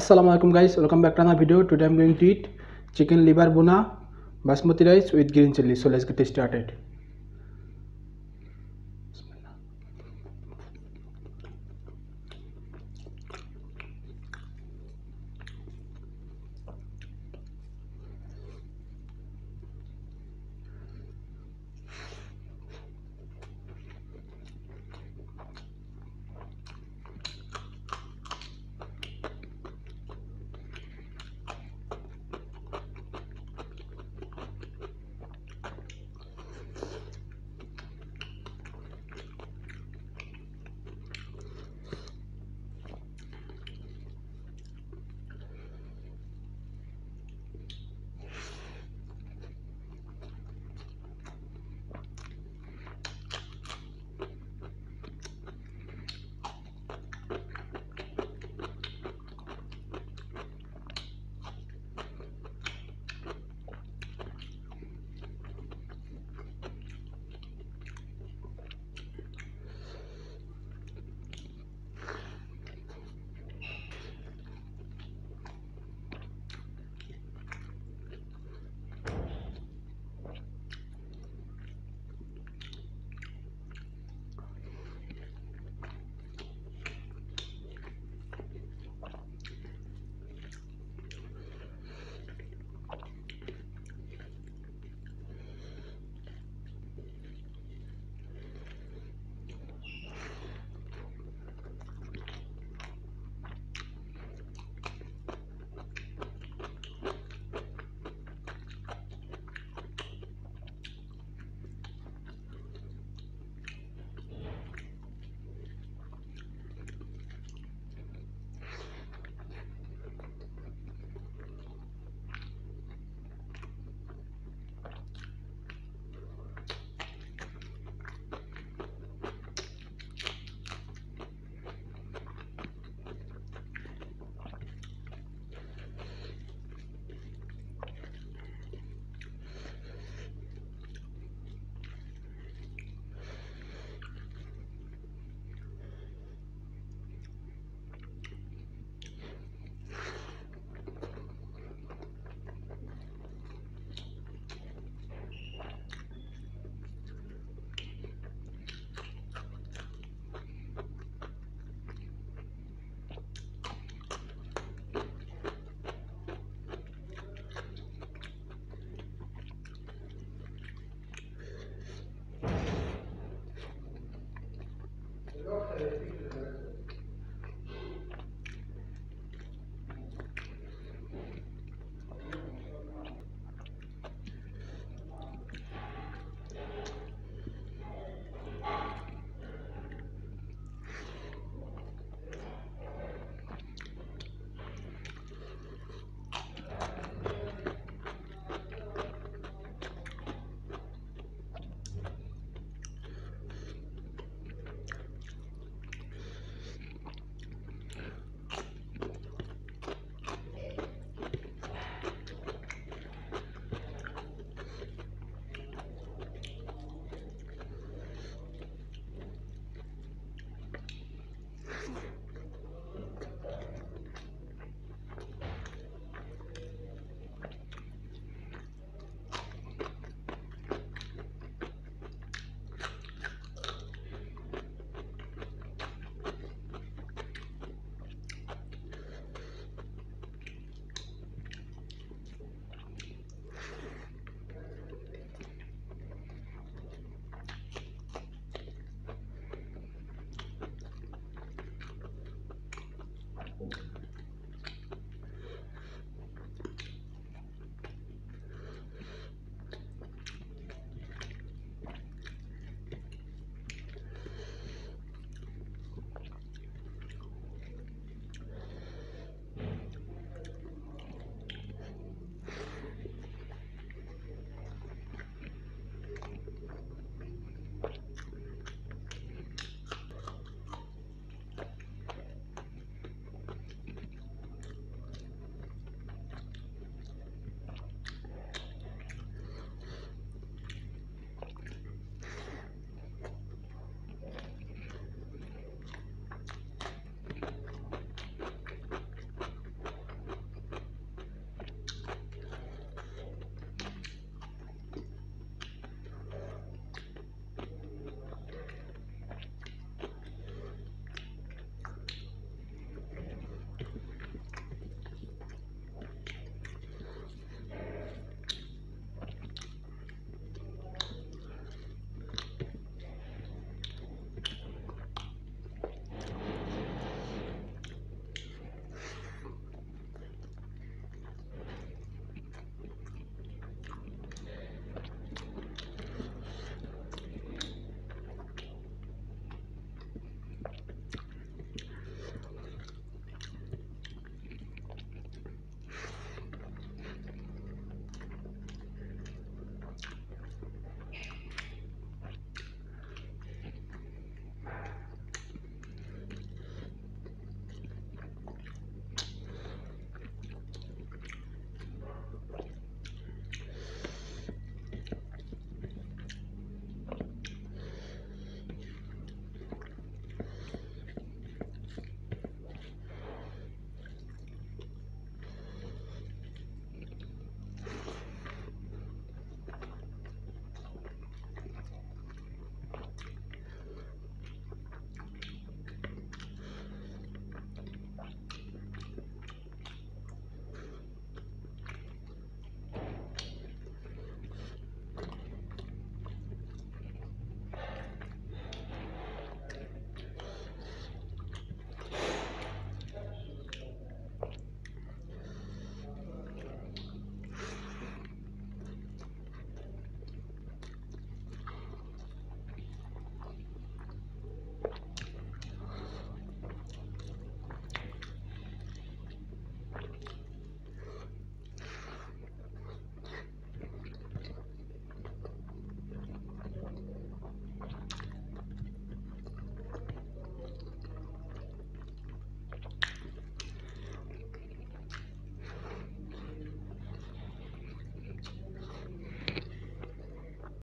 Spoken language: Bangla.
আসসালামু আলাইকুম গাইস ওয়েলকাম ব্যাক টানা video today I'm going to eat chicken liver bhuna basmati rice with green chilli so let's get started